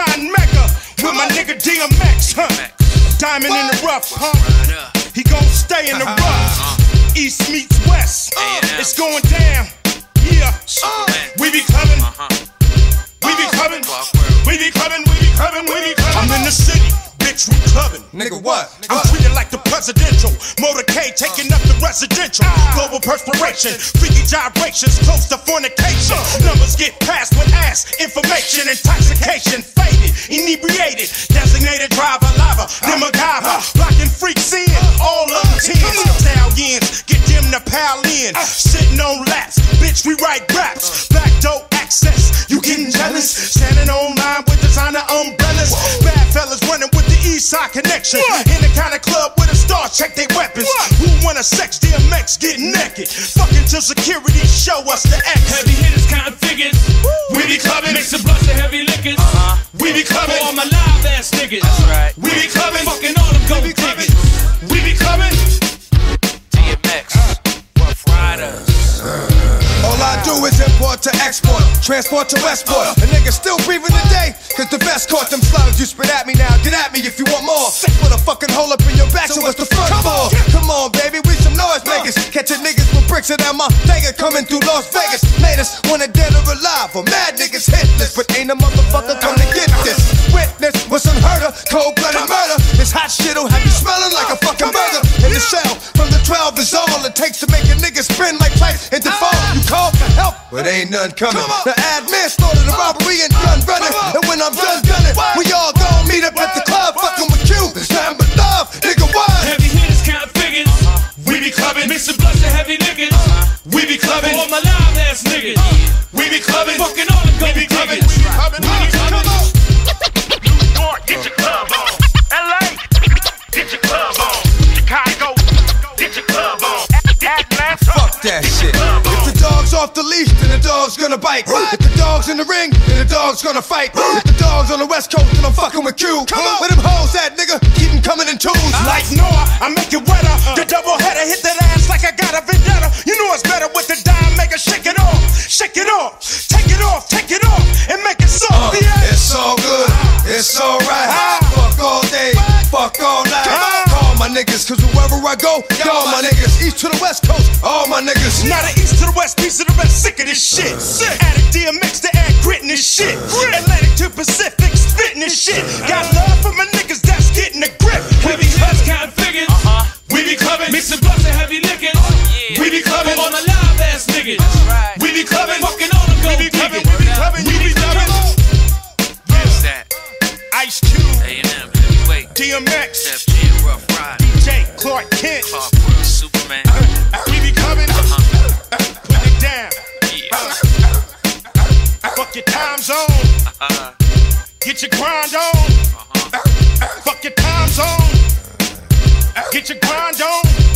Cotton Mecca with my nigga DMX, huh? Diamond in the rough, huh? He gon' stay in the uh-huh. rough. Uh-huh. East meets West. It's going down. Yeah. We be coming. Uh-huh. We be coming. We be coming. We be coming. We be coming. I'm in the city. Bitch, we clubbing. Nigga, what? I'm treated like the presidential. Motor Taking up the residential. Global perspiration, freaky gyrations, close to fornication. Numbers get passed with ass, information, intoxication, faded, inebriated, designated driver, lava, MacGyver, blocking freaks in, all of them tens, Italians, get them to pal in, sitting on laps, bitch, we write raps, black door access, you getting jealous, standing online with designer umbrellas, bad fellas running with the east side connection, in the kind of check their weapons, who wanna sex? DMX, get naked, fucking till security show us the X. Heavy hitters, counting transport to Westport. A nigga still breathing today, cause the vest caught them slugs. You spit at me now, get at me if you want more. Put a fucking hole up in your back, so what's the front for? Come on, baby, we some noise makers. Uh. Catching niggas with bricks and my Vega coming through Las Vegas. Made us wanna dead or alive, or mad niggas hitless, but ain't a motherfucker gonna get this. Witness what's unheard of, cold blooded murder. This hot shit'll have you smelling like a fucking burger. In the shell, from the 12 is all it takes to make a nigga spin like but ain't none coming. The admin started a robbery and gun running. And when I'm done gunning, we all gon' meet up at the club, fucking with you. Nothing but love, nigga, what? Heavy hitters, counting figures. We be clubbing, Mix a bunch of heavy liquors. we be clubbing, For all my live ass niggas. Uh. we be clubbing, Fucking all them we gold be clubbing, we be clubbing, we be clubbing. New York, get your club on. LA, get your club on. Chicago, get your club on. Atlanta, Fuck that shit. If the dog's off the leash, then the dog's gonna bite. If the dog's in the ring, then the dog's gonna fight. If the dog's on the west coast, then I'm fucking with you. Where them hoes at, nigga? Keep them coming in twos. Uh-huh. Like Noah, I make it wetter. Uh-huh. The double header hit that ass like I got a vendetta. You know it's better with the dime maker. Shake it off, shake it off, take it off, take it off, and make it soft. Uh, yeah. It's all good, uh-huh. it's alright. Fuck all day, fuck all night. Niggas, cause wherever I go, y'all my niggas. East to the west coast, all my niggas. Not the east to the west, piece of the rest, sick of this shit. Addict DMX to add grit in this shit. Atlantic to Pacific, spitting this shit. Got love for my niggas that's getting a grip. Heavy hitters, counting figures. Uh-huh. We be clubbing, Mix a bunch of heavy liquors. Uh, we be clubbing, all my live ass niggas. Right. we be clubbing, Fucking all them we be clubbing, we be clubbing, we be clubbing. Who's that? Ice Cube, A&M, Heavyweight. DMX, Clark Kent. Clark Superman. We be coming, put it down. Uh, uh, fuck your time zone. Uh-huh. Get your grind on. Uh-huh. Uh, fuck your time zone. Get your grind on. Fuck your time zone. Get your grind on.